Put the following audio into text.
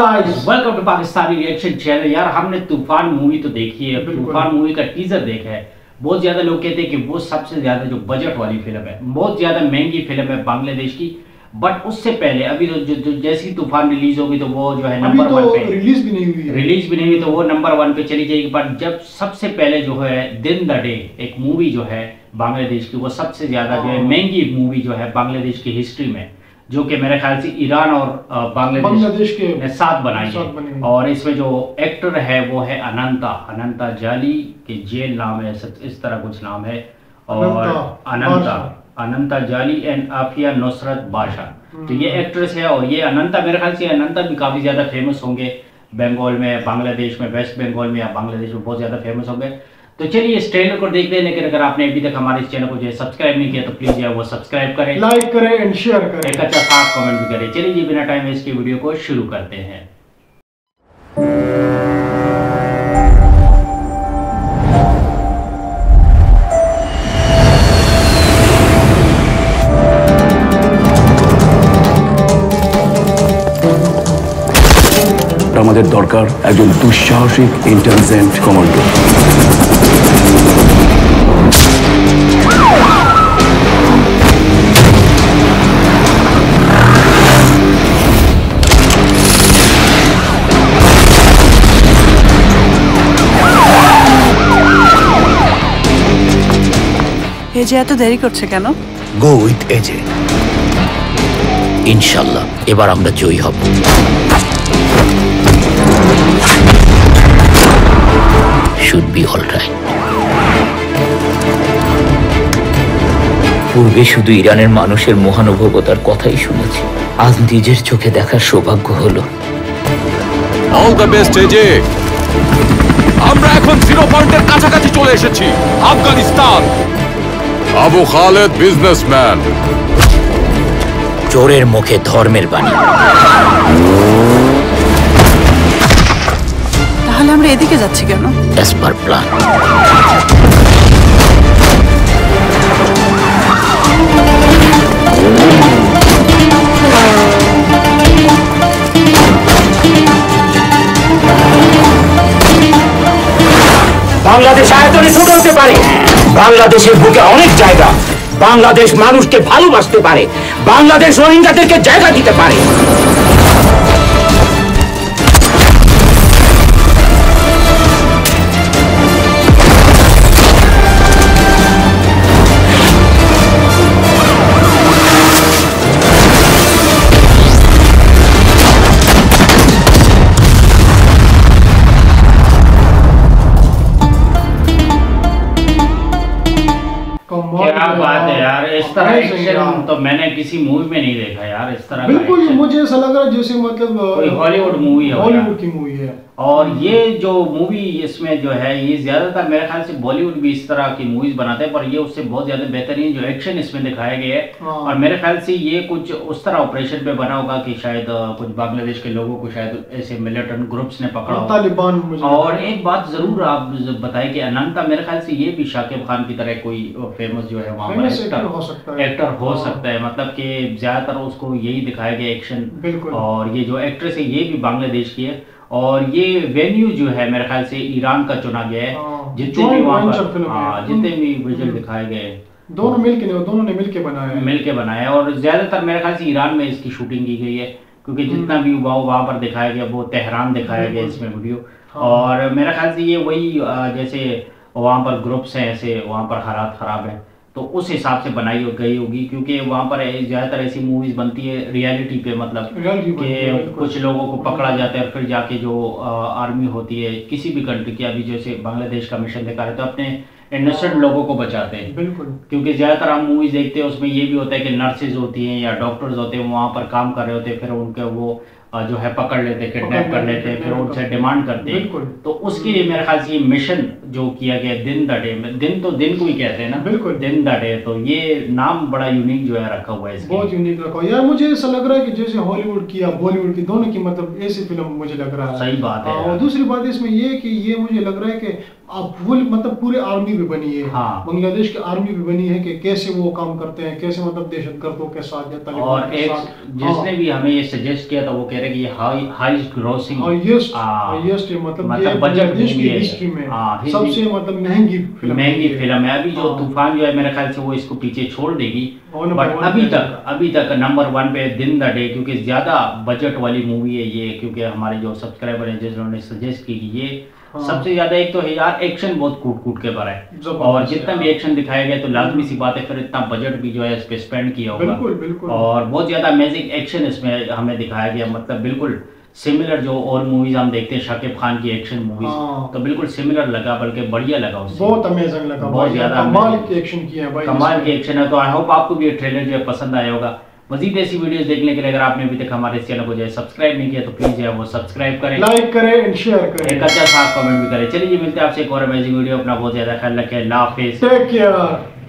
guys. Welcome to Pakistani reaction channel यार हमने तूफ़ान मूवी तो देखी है तूफ़ान मूवी का टीजर देखा है। बहुत ज़्यादा लोग कहते हैं कि वो सबसे ज़्यादा जो बजट वाली फ़िल्म है बहुत ज़्यादा महँगी फ़िल्म है बांग्लादेश की। बट उससे पहले अभी तो जो, जो जैसी तूफ़ान रिलीज़ होगी तो वो जो है नंबर वन तो पे। रिलीज़ भी नहीं हुई रिलीज़ भी नहीं हुई तो वो नंबर वन पे चली जाएगी। बट जब सबसे पहले जो है दिन द डे एक मूवी जो है बांग्लादेश की वो सबसे ज़्यादा जो है हाँ। महँगी मूवी जो है बांग्लादेश की हिस्ट्री में। जो कि मेरे ख्याल से ईरान और बांग्लादेश के ने साथ बनाई है। और इसमें जो एक्टर है वो है अनंता अनंता जाली के जेल नाम है इस तरह कुछ नाम है। और अनंता अनंता जाली एंड आफिया नुसरत बादशाह। तो ये हम्म। एक्ट्रेस है और ये अनंता मेरे ख्याल से अनंता भी काफ़ी ज़्यादा फ़ेमस होंगे। बंगाल में बांग्लादेश में वेस्ट बंगाल में या बांग्लादेश में बहुत ज़्यादा फ़ेमस होंगे। तो चलिए इस ट्रेलर को देखते हैं लेकिन अगर आपने अभी तक हमारे इस चैनल को जो है सब्सक्राइब नहीं किया तो प्लीज जो है वो सब्सक्राइब करें लाइक करें एंड शेयर करें एक अच्छा साफ कमेंट भी करें चलिए जी बिना टाइम वेस्ट की वीडियो को शुरू करते हैं আমাদের দরকার একজন দুঃসাহসিক ইন্টেলিজেন্ট কমান্ডো এই যে এত দেরি করছে কেন? গো উইথ এজে ইনশাল্লাহ এবার আমরা জয়ী হব। শুড বি অল রাইট পূর্বে শুধু ইরানের মানুষের মহানুভবতার কথাই শুনেছি। আজ নিজের চোখে দেখার সৌভাগ্য হলো। অল দ্য বেস্ট এজে আমরা এখন জিরো পয়েন্টের কাছাকাছি চলে এসেছি আফগানিস্তান। আবু খালেদ বিজনেসম্যান চোরের মুখে ধর্মের বাণী। তাহলে আমরা এদিকে যাচ্ছি কেন? অ্যাজ পার প্ল্যান বাংলাদেশ বাংলাদেশের বুকে অনেক জায়গা। বাংলাদেশ মানুষকে ভালোবাসতে পারে। বাংলাদেশ রোহিঙ্গাদেরকে জায়গা দিতে পারে। इस तरह एक्शन तो मैंने किसी मूवी में नहीं देखा यार इस तरह बिल्कुल मुझे ऐसा लग रहा है जैसे मतलब हॉलीवुड मूवी है हॉलीवुड की मूवी है। और ये जो मूवी इसमें जो है ये ज़्यादातर मेरे ख्याल से बॉलीवुड भी इस तरह की मूवीज़ बनाते हैं पर ये उससे बहुत ज़्यादा बेहतरीन जो एक्शन इसमें दिखाया गया है। हाँ। और मेरे ख्याल से ये कुछ उस तरह ऑपरेशन पे बना होगा कि शायद कुछ बांग्लादेश के लोगों को शायद ऐसे मिलिटेंट ग्रुप्स ने पकड़ा तालिबान और एक बात ज़रूर आप बताएँ कि अनंता मेरे ख्याल से ये भी शाकिब खान की तरह कोई फ़ेमस जो है वहाँ actor हो सकता है। एक्टर। सकता है। मतलब कि ज़्यादातर उसको यही दिखाया गया एक्शन और ये जो एक्ट्रेस है ये भी बांग्लादेश की है। और ये वेन्यू जो है मेरे ख्याल से ईरान का चुना गया है। हाँ, जितने भी वहाँ पर हाँ, जितने भी हम्म, विजुअल हम्म। दिखाए गए। दोनों मिलके दोनों ने मिलके बनाया है। मिल के बनाया है। और ज़्यादातर मेरे ख्याल से ईरान में इसकी शूटिंग की गई है क्योंकि जितना भी वहाँ वहाँ पर दिखाया गया वो तेहरान दिखाया गया। इसमें वीडियो हाँ। और मेरे ख्याल से ये वही जैसे वहाँ पर ग्रुप्स हैं ऐसे वहाँ पर हालात खराब हैं। तो उस हिसाब से बनाई गई होगी क्योंकि वहाँ पर ज़्यादातर ऐसी मूवीज़ बनती है रियलिटी पे मतलब है, कि कुछ लोगों को पकड़ा जाता है और फिर जाके जो आर्मी होती है किसी भी कंट्री की अभी जैसे बांग्लादेश का मिशन दिखा रहे तो अपने इनोसेंट लोगों को बचाते हैं। बिल्कुल। क्योंकि ज़्यादातर हम मूवीज़ देखते हैं उसमें ये भी होता है कि नर्सेज होती हैं या डॉक्टर्स होते हैं वहाँ पर काम कर रहे होते हैं फिर उनके वो जो है पकड़ लेते हैं किडनैप कर लेते हैं हैं, फिर उनसे डिमांड करते। हैं तो उसके लिए मेरे ख्याल से ये मिशन जो किया गया दिन द डे में दिन तो दिन को ही कहते हैं ना? बिल्कुल। दिन द डे तो ये नाम बड़ा यूनिक जो है रखा हुआ है इसके बहुत यूनिक रखा हुआ यार मुझे ऐसा लग रहा है कि जैसे हॉलीवुड की या बॉलीवुड की दोनों की मतलब ऐसी फ़िल्म मुझे लग रहा है। सही बात है हाँ, और दूसरी बात इसमें ये है कि ये मुझे लग रहा है कि अब फुल मतलब पूरे आर्मी भी बनी है। हाँ। बांग्लादेश की आर्मी भी बनी है कि कैसे वो काम करते हैं कैसे मतलब दहशतगर्दों के साथ या और के एक जिसने भी हमें ये सजेस्ट किया था वो कह रहे कि ये high high grossing highest highest मतलब मतलब बजट बांग्लादेश की हिस्ट्री में हाँ, सबसे मतलब महँगी फ़िल्म महँगी। फ़िल्म है अभी जो हाँ। तूफ़ान जो है मेरे ख्याल से वो इसको पीछे छोड़ देगी बट अभी तक अभी तक नंबर वन पे दिन द डे क्योंकि ज़्यादा बजट वाली मूवी है ये क्योंकि हमारे जो सब्सक्राइबर हैं जिन्होंने सजेस्ट की कि ये हाँ। सबसे ज़्यादा एक तो है यार एक्शन बहुत कूट कूट के भरा है और जितना भी हाँ। एक्शन दिखाया गया तो लाजमी सी बात है फिर इतना बजट भी जो है इस पे स्पेंड किया होगा बिल्कुल, बिल्कुल। और बहुत ज़्यादा अमेजिंग एक्शन इसमें हमें दिखाया गया मतलब बिल्कुल सिमिलर जो और मूवीज़ हम देखते हैं शाकिब खान की एक्शन हाँ। मूवीज़ तो बिल्कुल सिमिलर लगा बल्कि बढ़िया लगा उससे बहुत अमेजिंग लगा बहुत ज़्यादा कमाल। के एक्शन किए हैं भाई कमाल। के एक्शन है तो आई होप आपको भी ये ट्रेलर जो है पसंद आया होगा मजीद ऐसी वीडियोस देखने के लिए अगर आपने अभी तक हमारे इस चैनल को जो है सब्सक्राइब नहीं किया तो प्लीज़ जो है वो सब्सक्राइब करें। लाइक करें एंड शेयर करें। एक अच्छा साफ़ कमेंट भी करें। चलिए मिलते हैं आपसे एक और अमेजिंग वीडियो अपना बहुत ज़्यादा ख्याल रखें। अल्लाह टेक केयर